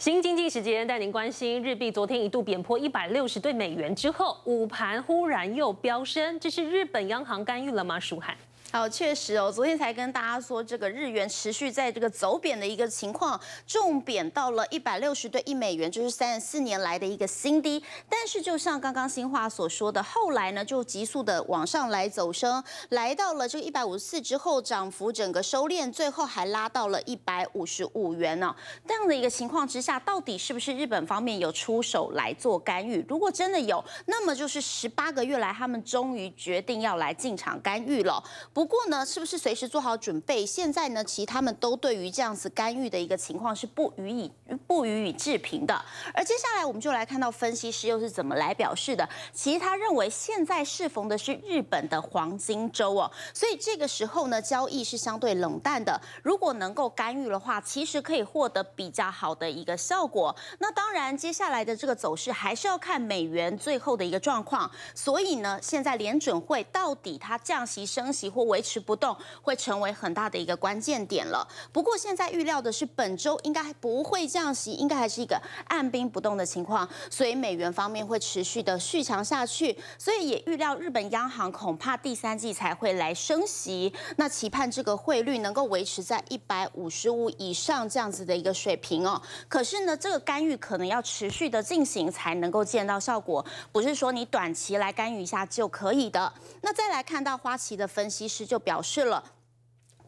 新经济时间带您关心，日币昨天一度贬破一百六十对美元之后，午盘忽然又飙升，这是日本央行干预了吗？舒涵。好，确实哦，昨天才跟大家说，这个日元持续在这个走贬的一个情况，重贬到了一百六十对一美元，就是三十四年来的一个新低。但是就像刚刚新华所说的，后来呢就急速的往上来走升，来到了这个一百五十四之后，涨幅整个收敛，最后还拉到了一百五十五元呢。这样的一个情况之下，到底是不是日本方面有出手来做干预？如果真的有，那么就是十八个月来，他们终于决定要来进场干预了。不过呢，是不是随时做好准备？现在呢，其实他们都对于这样子干预的一个情况是不予以不予以置评的。而接下来我们就来看到分析师又是怎么来表示的。其实他认为现在适逢的是日本的黄金周哦，所以这个时候呢，交易是相对冷淡的。如果能够干预的话，其实可以获得比较好的一个效果。那当然，接下来的这个走势还是要看美元最后的一个状况。所以呢，现在联准会到底它降息、升息或维持不动，会成为很大的一个关键点了。不过现在预料的是本周应该不会降息，应该还是一个按兵不动的情况，所以美元方面会持续的续强下去。所以也预料日本央行恐怕第三季才会来升息，那期盼这个汇率能够维持在一百五十五以上这样子的一个水平哦。可是呢，这个干预可能要持续的进行才能够见到效果，不是说你短期来干预一下就可以的。那再来看到花旗的分析师就表示了。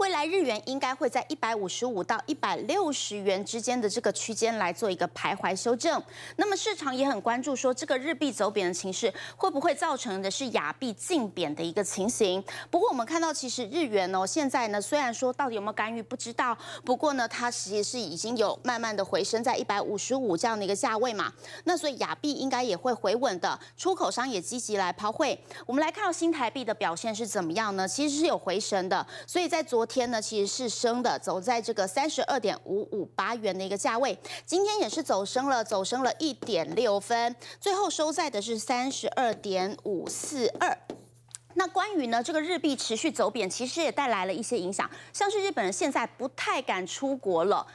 未来日元应该会在一百五十五到一百六十元之间的这个区间来做一个徘徊修正。那么市场也很关注说，这个日币走贬的情势会不会造成的是亚币净贬的一个情形？不过我们看到，其实日元哦，现在呢虽然说到底有没有干预不知道，不过呢它其实是已经有慢慢的回升在一百五十五这样的一个价位嘛。那所以亚币应该也会回稳的，出口商也积极来抛汇。我们来看到新台币的表现是怎么样呢？其实是有回升的，所以在昨天呢，其实是升的，走在这个三十二点五五八元的一个价位。今天也是走升了，走升了一点六分，最后收在的是三十二点五四二。那关于呢这个日币持续走贬，其实也带来了一些影响，像是日本人现在不太敢出国了。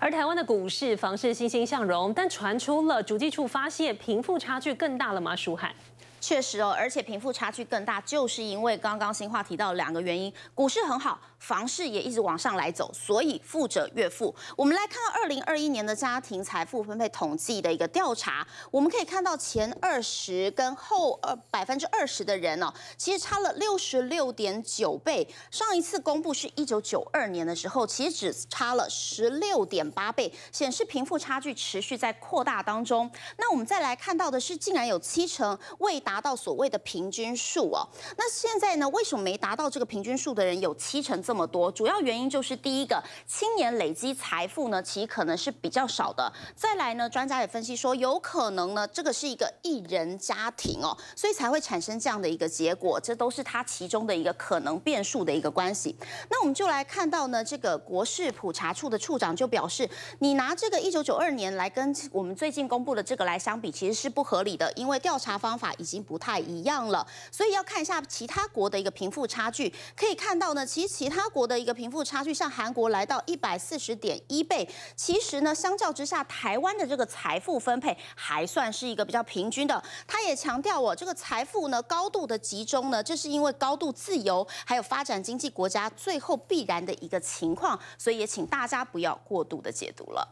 而台湾的股市房市欣欣向荣，但传出了主计处发现贫富差距更大了吗？舒海。确实哦，而且贫富差距更大，就是因为刚刚新话提到两个原因：股市很好，房市也一直往上来走，所以富者越富。我们来看到二零二一年的家庭财富分配统计的一个调查，我们可以看到前二十跟后二百分之二十的人哦，其实差了六十六点九倍。上一次公布是一九九二年的时候，其实只差了十六点八倍，显示贫富差距持续在扩大当中。那我们再来看到的是，竟然有七成未达。到所谓的平均数哦，那现在呢？为什么没达到这个平均数的人有七成这么多？主要原因就是第一个，青年累积财富呢，其实可能是比较少的。再来呢，专家也分析说，有可能呢，这个是一个一人家庭哦，所以才会产生这样的一个结果。这都是它其中的一个可能变数的一个关系。那我们就来看到呢，这个国事普查处的处长就表示，你拿这个一九九二年来跟我们最近公布的这个来相比，其实是不合理的，因为调查方法已经。不太一样了，所以要看一下其他国的一个贫富差距。可以看到呢，其实其他他国的一个贫富差距，像韩国来到一百四十点一倍。其实呢，相较之下，台湾的这个财富分配还算是一个比较平均的。他也强调哦，这个财富呢高度的集中呢，这是因为高度自由还有发展经济国家最后必然的一个情况。所以也请大家不要过度的解读了。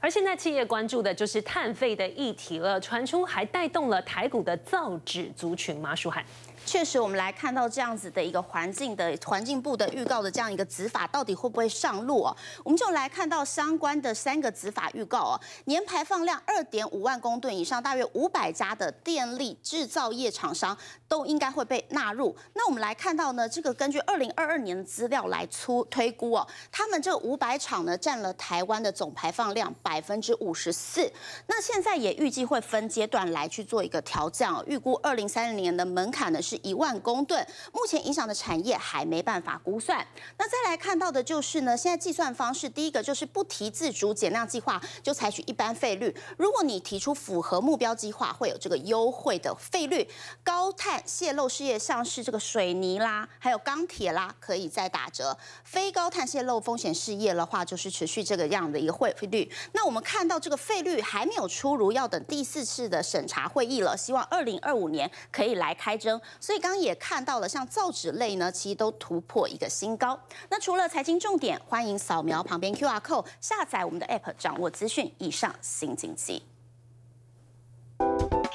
而现在企业关注的就是碳费的议题了，传出还带动了台股的造纸族群吗？舒涵。确实，我们来看到这样子的一个环境的环境部的预告的这样一个执法，到底会不会上路哦？我们就来看到相关的三个执法预告哦。年排放量二点五万公吨以上，大约五百家的电力制造业厂商都应该会被纳入。那我们来看到呢，这个根据二零二二年的资料来出推估哦，他们这五百厂呢占了台湾的总排放量百分之五十四。那现在也预计会分阶段来去做一个调降哦，预估二零三零年的门槛呢是。一万公吨，目前影响的产业还没办法估算。那再来看到的就是呢，现在计算方式，第一个就是不提自主减量计划，就采取一般费率。如果你提出符合目标计划，会有这个优惠的费率。高碳泄漏事业像是这个水泥啦，还有钢铁啦，可以再打折。非高碳泄漏风险事业的话，就是持续这个样的一个汇率。那我们看到这个费率还没有出炉，要等第四次的审查会议了。希望二零二五年可以来开征。所以刚刚也看到了，像造纸类呢，其实都突破一个新高。那除了财经重点，欢迎扫描旁边 Q R code 下载我们的 App，掌握资讯。以上新经济。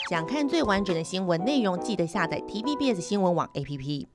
想看最完整的新闻内容，记得下载 TVBS 新闻网 APP。